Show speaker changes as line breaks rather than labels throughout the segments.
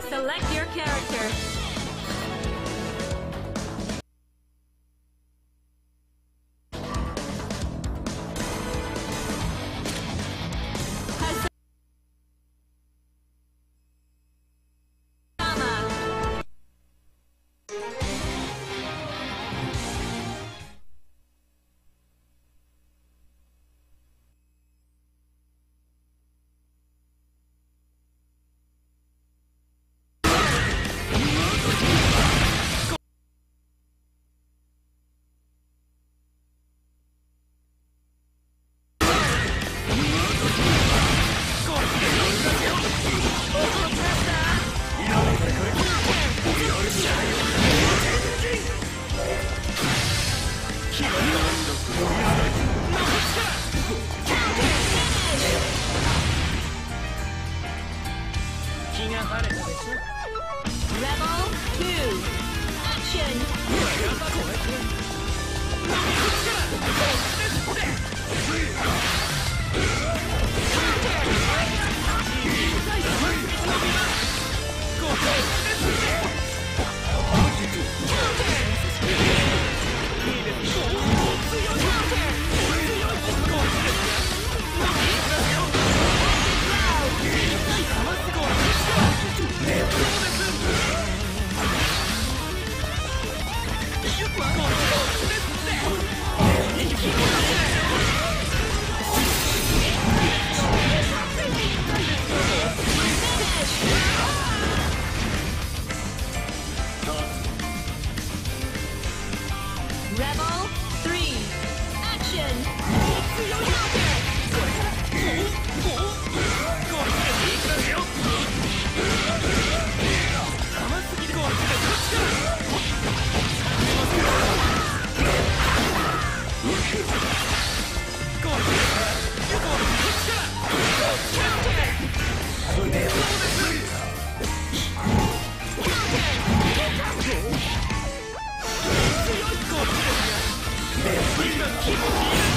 Select your character. Hazama. 気持ちいい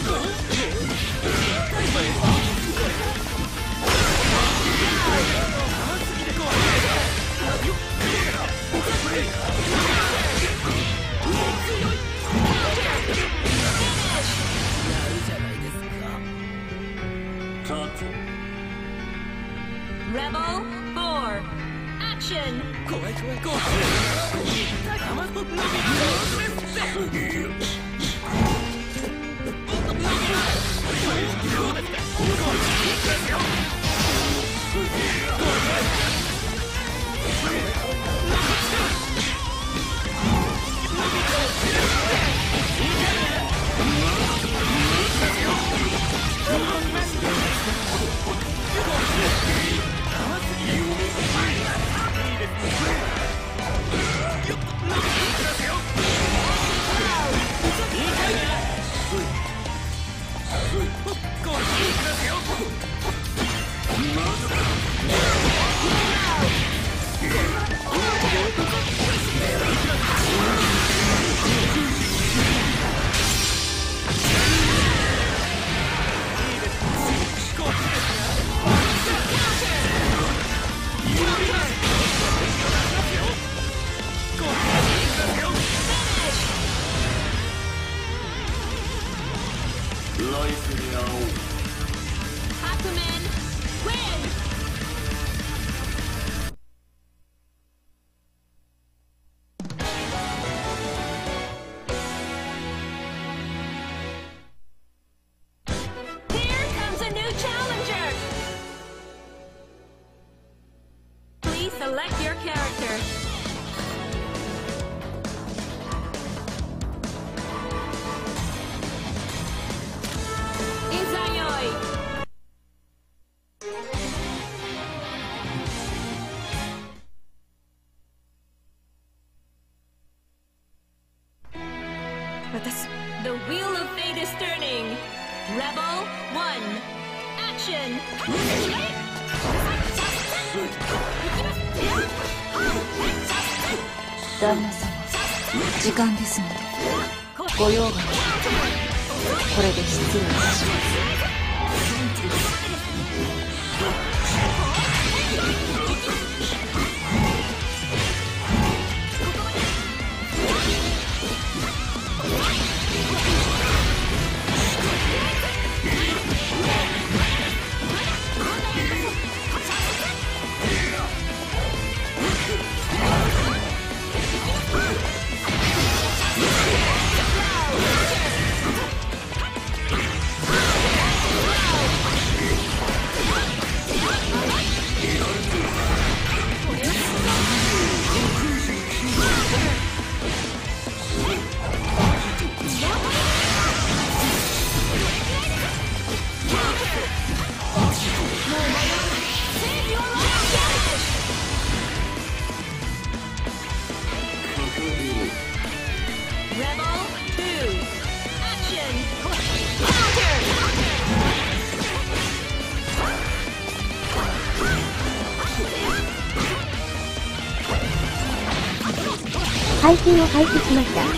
Huh? The wheel of fate is turning. Rebel 1. Action!
旦那様時間ですのでご用がこれで失礼いたします
品を配布しました。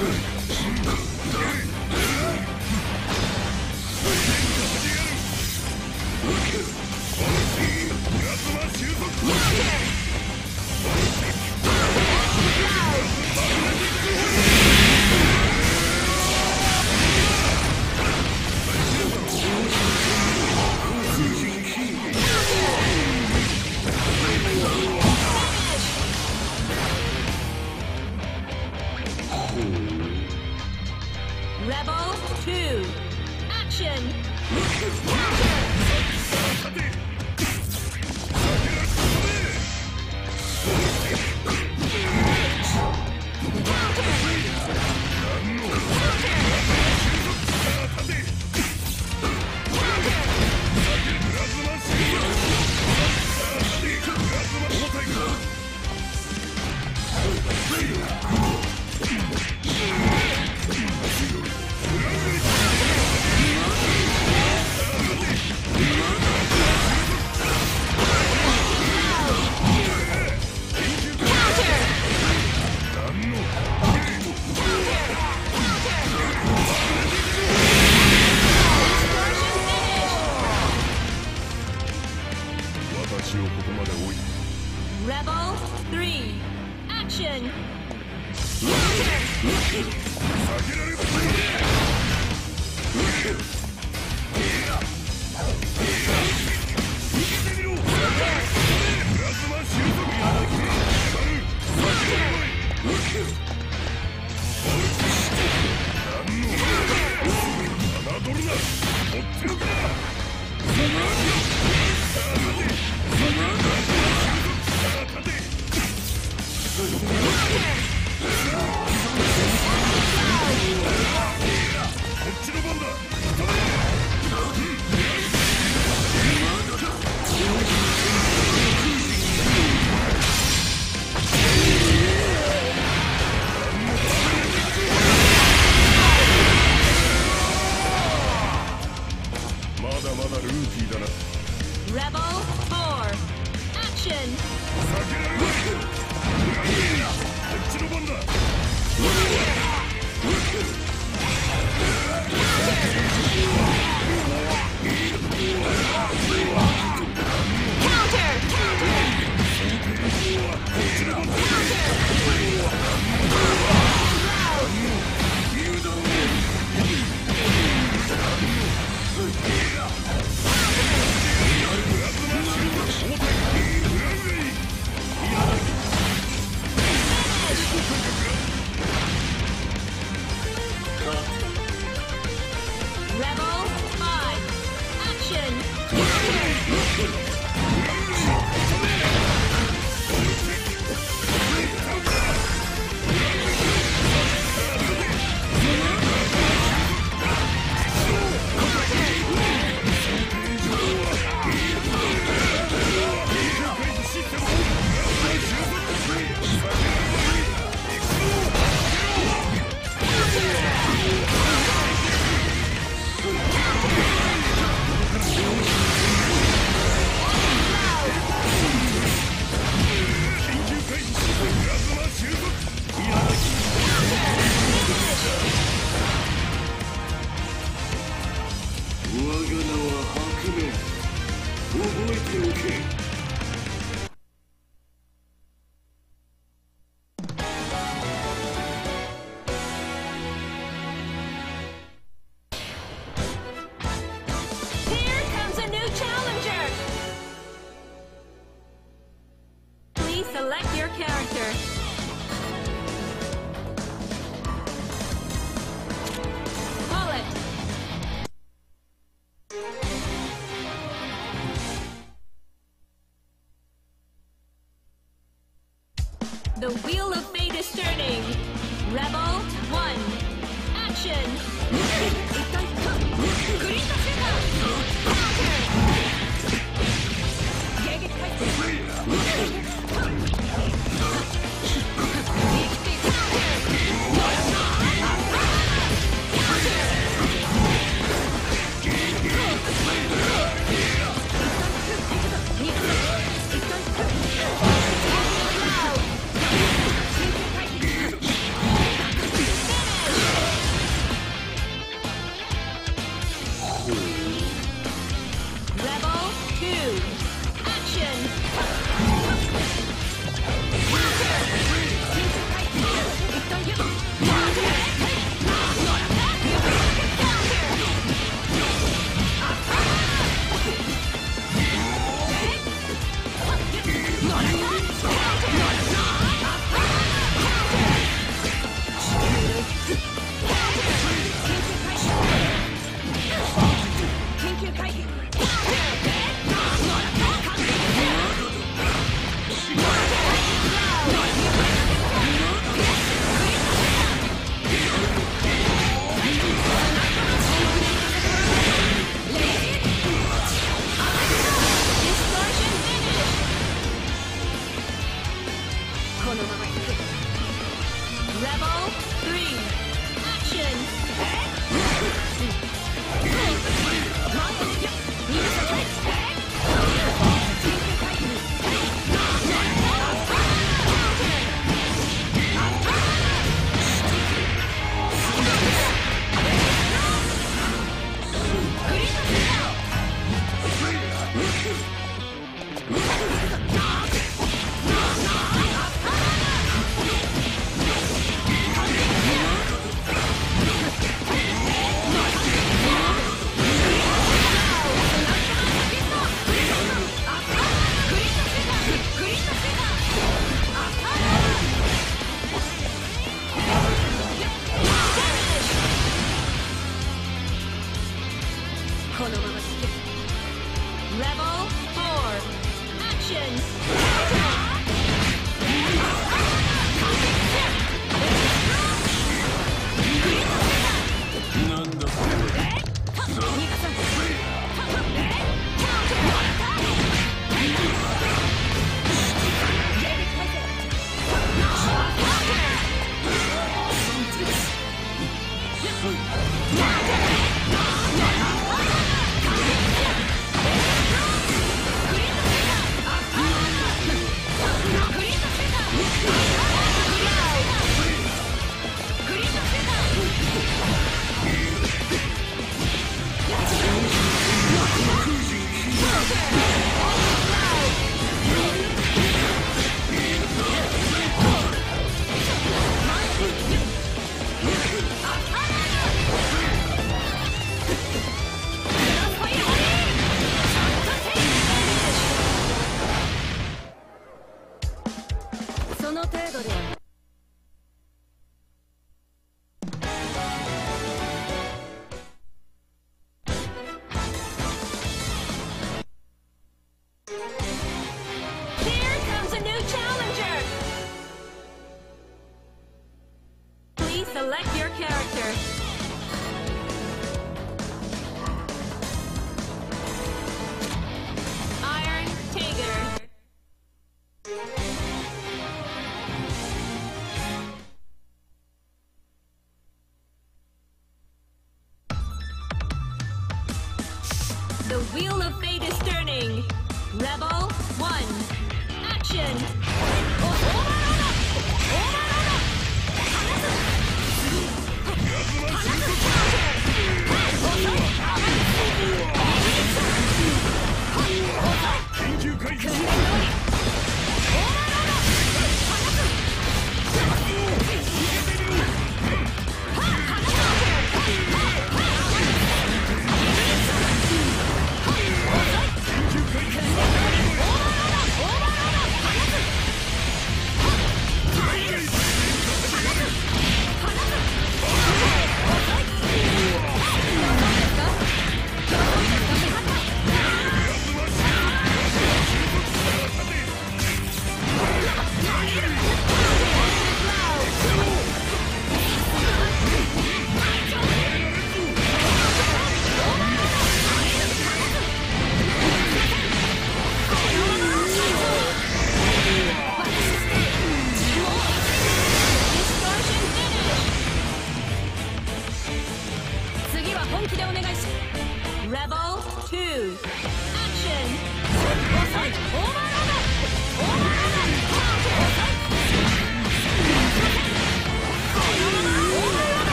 Good.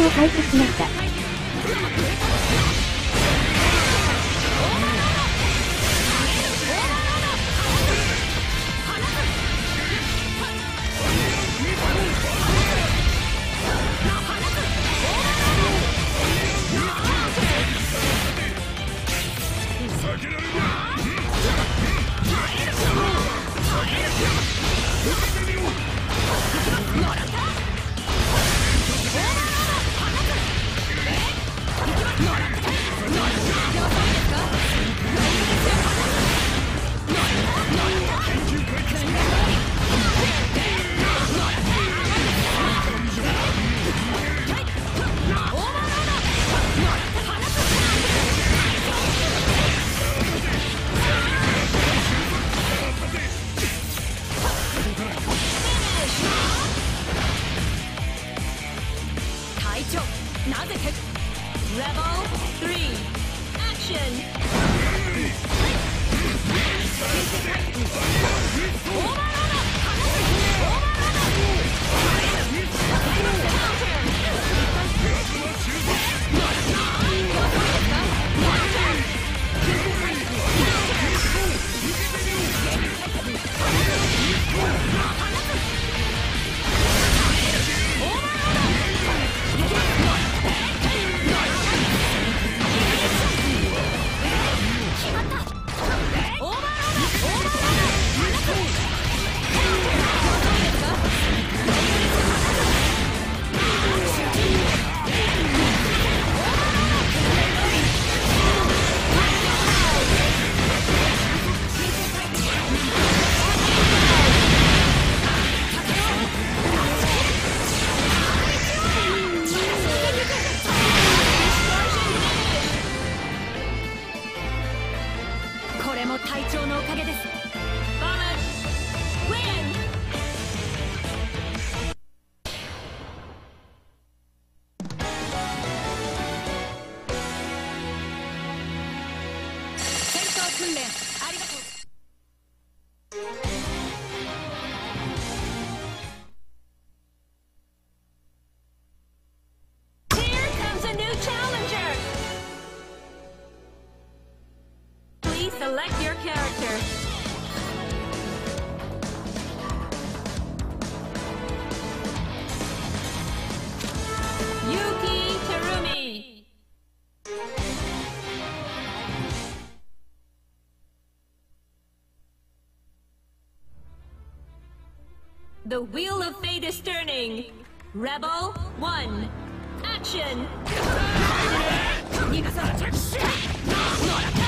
を開始しました。
避けられる character. Yuki Terumi.
The Wheel of Fate is turning. Rebel 1. Action!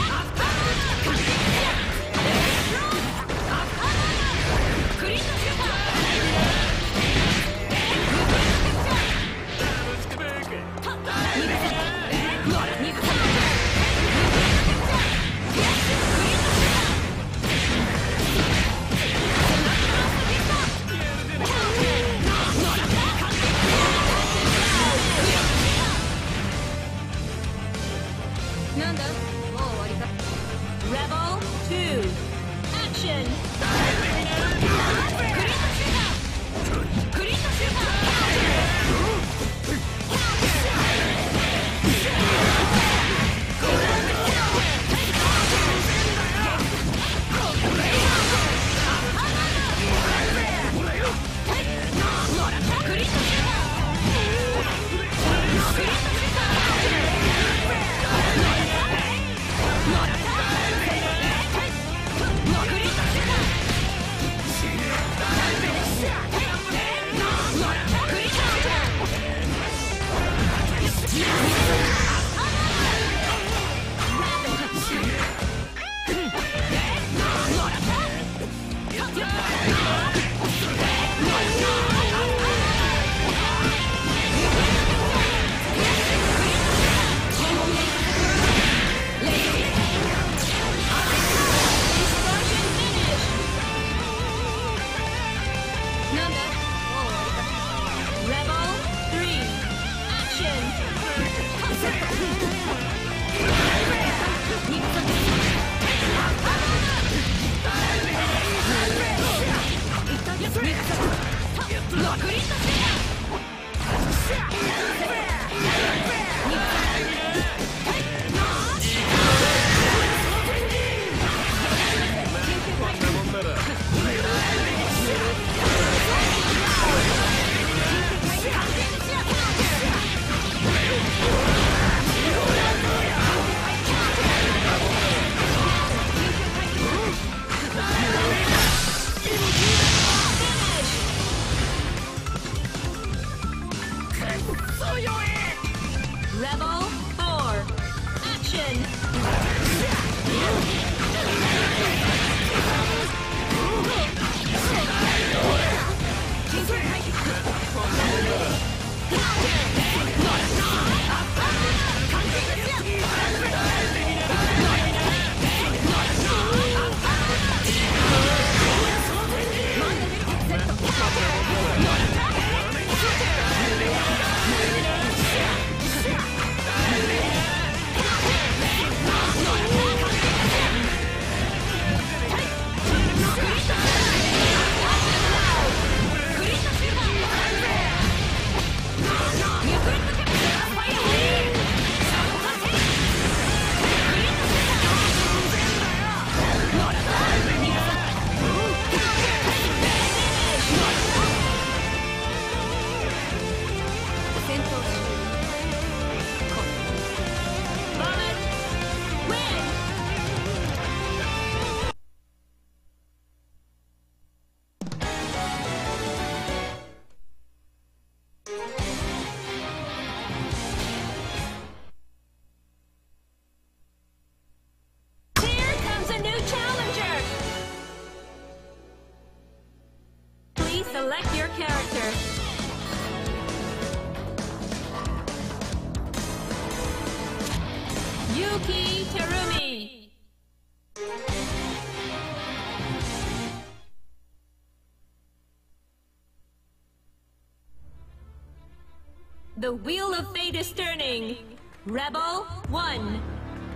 The wheel of fate is turning. Rebel 1.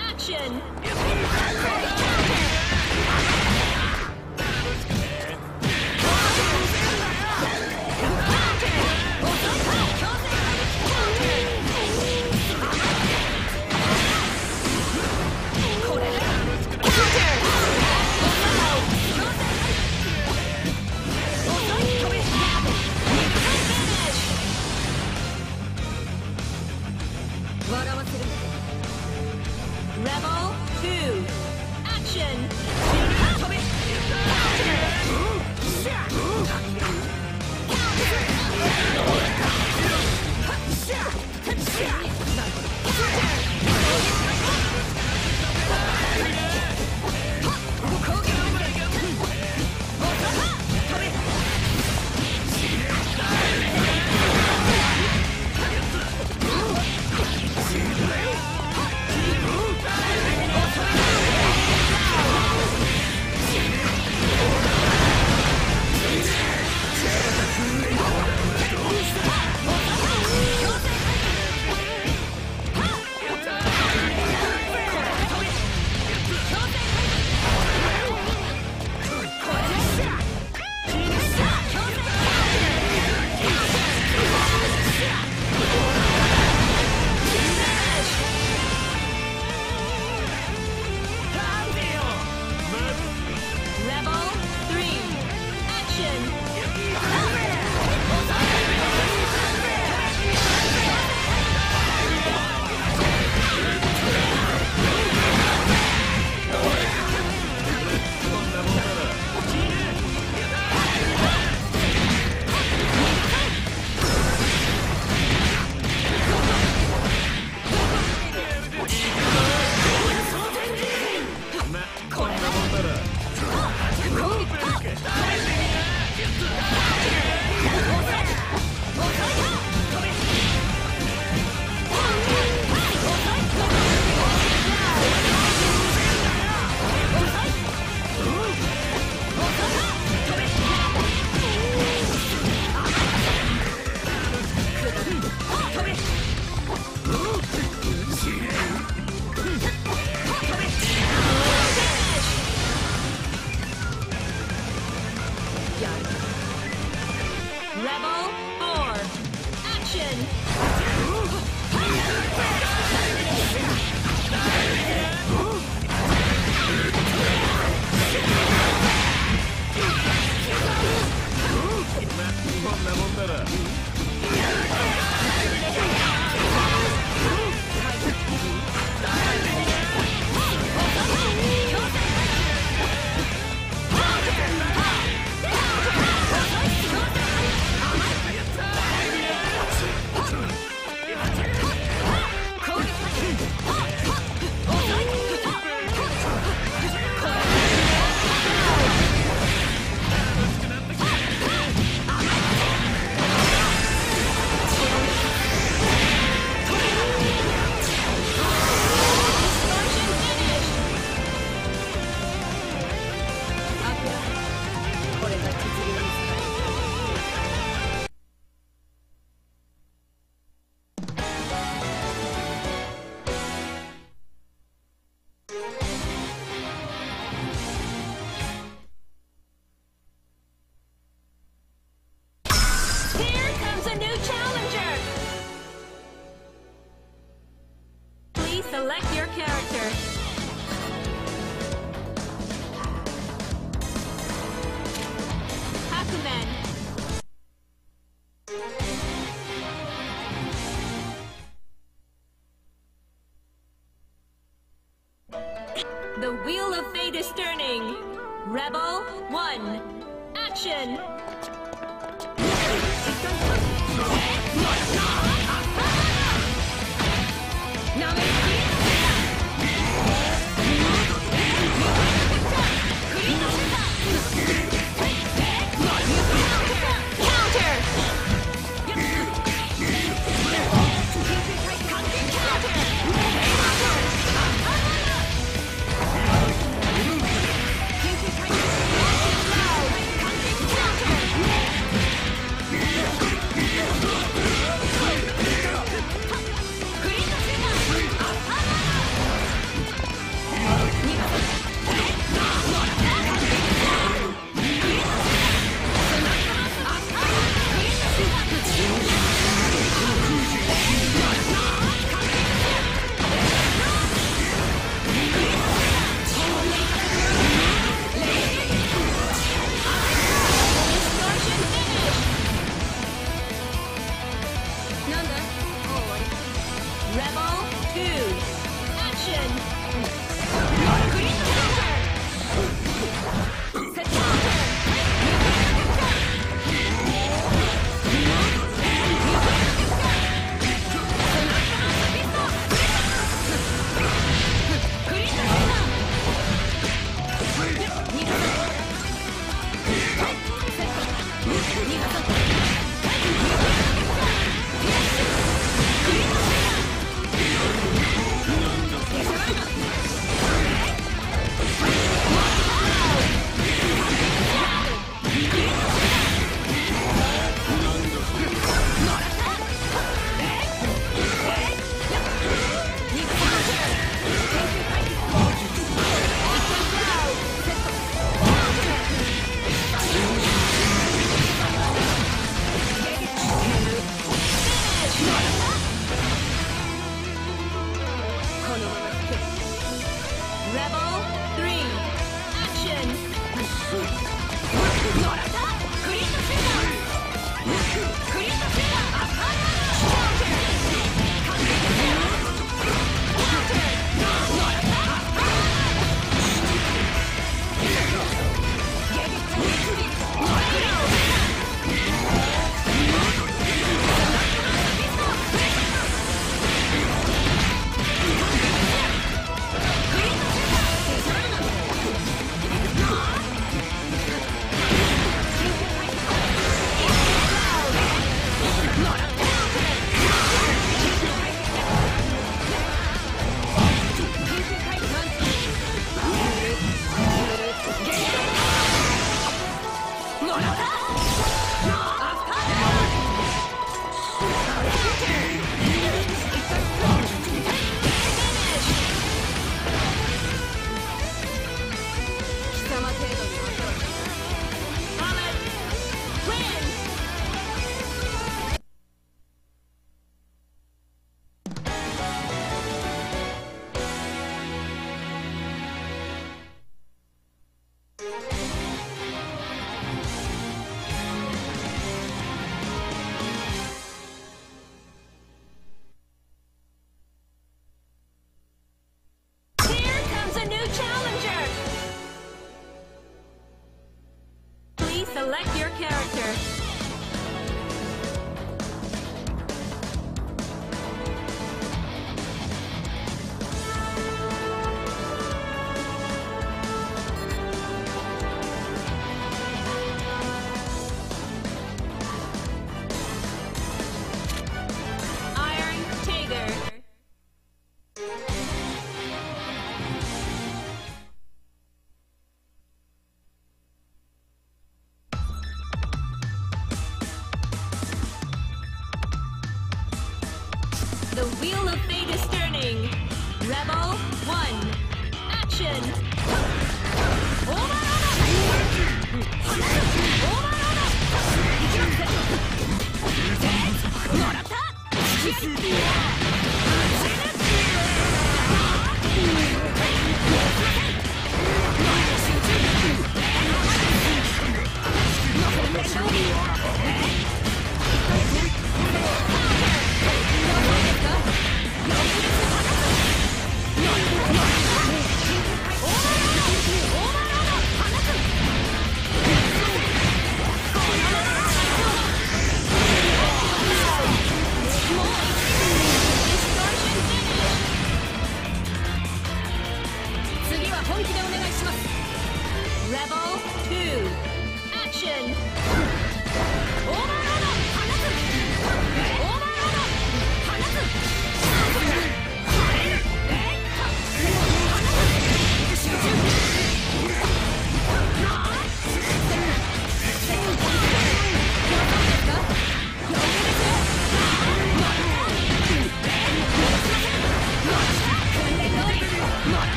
Action! Action!